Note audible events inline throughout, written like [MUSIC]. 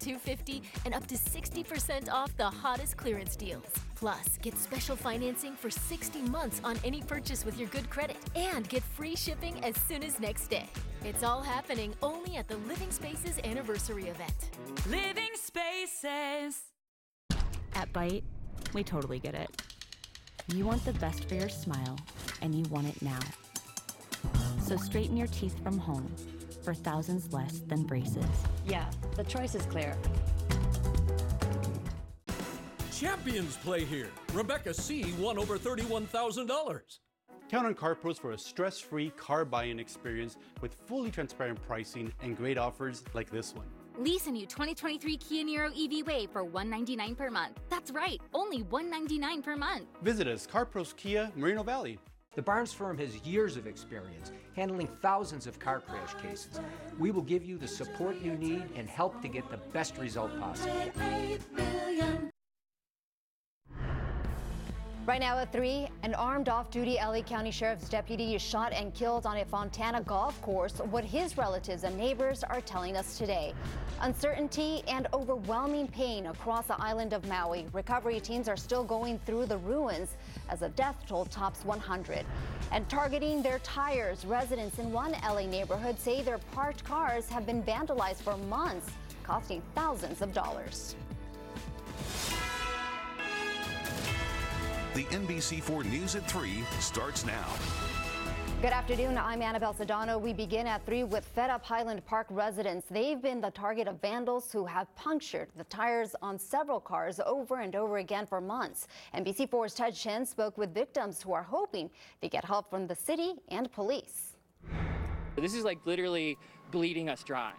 250 and up to 60% off the hottest clearance deals. Plus, get special financing for 60 months on any purchase with your good credit and get free shipping as soon as next day. It's all happening only at the Living Spaces anniversary event. Living Spaces. At Byte, we totally get it. You want the best for your smile, and you want it now. So straighten your teeth from home for thousands less than braces. Yeah, the choice is clear. Champions play here. Rebecca C. won over $31,000. Count on CarPros for a stress-free car buying experience with fully transparent pricing and great offers like this one. Lease a new 2023 Kia Niro EV Wave for 199 per month. That's right, only 199 per month. Visit us, CarPros Kia, Moreno Valley. The Barnes firm has years of experience handling thousands of car crash cases. We will give you the support you need and help to get the best result possible. Right now at 3, an armed off-duty LA County Sheriff's deputy is shot and killed on a Fontana golf course, what his relatives and neighbors are telling us today. Uncertainty and overwhelming pain across the island of Maui. Recovery teams are still going through the ruins as the death toll tops 100. And targeting their tires, residents in one LA neighborhood say their parked cars have been vandalized for months, costing thousands of dollars. The NBC4 News at 3 starts now. Good afternoon. I'm Annabelle Sedano. We begin at 3 with fed up Highland Park residents. They've been the target of vandals who have punctured the tires on several cars over and over again for months. NBC4's Ted Chen spoke with victims who are hoping they get help from the city and police. This is like literally bleeding us dry.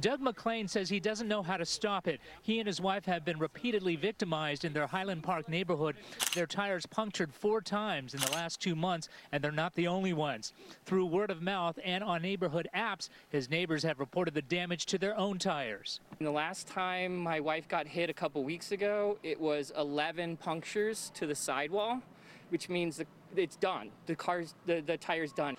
Doug McLean says he doesn't know how to stop it. He and his wife have been repeatedly victimized in their Highland Park neighborhood. Their tires punctured four times in the last two months, and they're not the only ones. Through word of mouth and on neighborhood apps, his neighbors have reported the damage to their own tires. The last time my wife got hit a couple weeks ago, it was 11 punctures to the sidewall, which means it's done. The car's, the, the tire's done.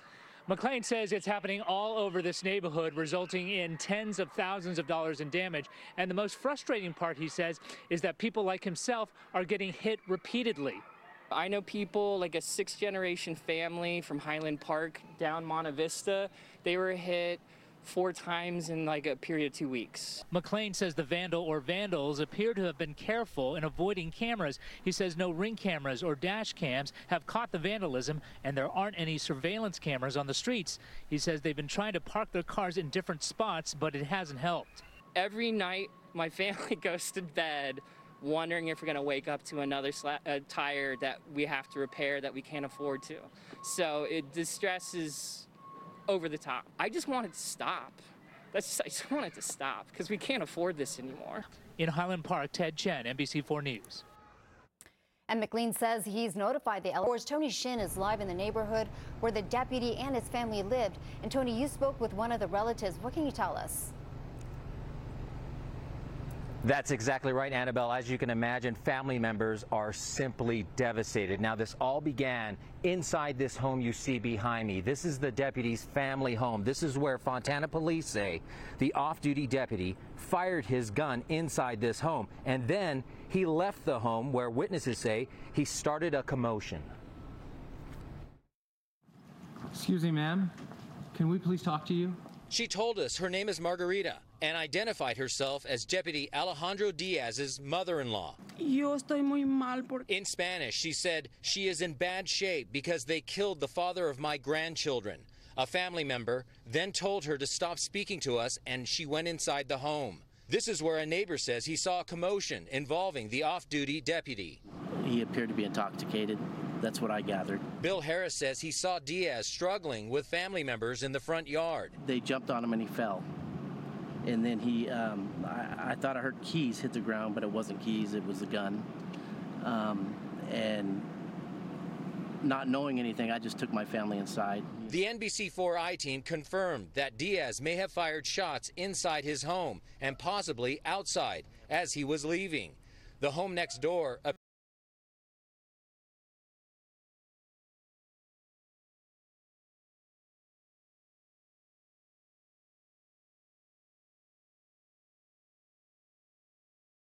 McLean says it's happening all over this neighborhood, resulting in tens of thousands of dollars in damage. And the most frustrating part, he says, is that people like himself are getting hit repeatedly. I know people like a six generation family from Highland Park down Monte Vista. They were hit four times in like a period of two weeks. McLean says the vandal or vandals appear to have been careful in avoiding cameras. He says no ring cameras or dash cams have caught the vandalism and there aren't any surveillance cameras on the streets. He says they've been trying to park their cars in different spots, but it hasn't helped. Every night my [LAUGHS] family goes to bed wondering if we're going to wake up to another uh, tire that we have to repair that we can't afford to. So it distresses over the top. I just want it to stop. That's just, I just want it to stop because we can't afford this anymore. In Highland Park, Ted Chen, NBC4 News. And McLean says he's notified the LA. Tony Shin is live in the neighborhood where the deputy and his family lived. And Tony, you spoke with one of the relatives. What can you tell us? That's exactly right, Annabelle. As you can imagine, family members are simply devastated. Now, this all began inside this home you see behind me. This is the deputy's family home. This is where Fontana police say the off-duty deputy fired his gun inside this home. And then he left the home where witnesses say he started a commotion. Excuse me, ma'am. Can we please talk to you? She told us her name is Margarita and identified herself as Deputy Alejandro Diaz's mother-in-law. Yo estoy muy mal por... In Spanish, she said she is in bad shape because they killed the father of my grandchildren. A family member then told her to stop speaking to us and she went inside the home. This is where a neighbor says he saw a commotion involving the off-duty deputy. He appeared to be intoxicated. That's what I gathered. Bill Harris says he saw Diaz struggling with family members in the front yard. They jumped on him and he fell. And then he, um, I, I, thought I heard keys hit the ground, but it wasn't keys, it was a gun. Um, and not knowing anything, I just took my family inside. The NBC4i team confirmed that Diaz may have fired shots inside his home and possibly outside as he was leaving. The home next door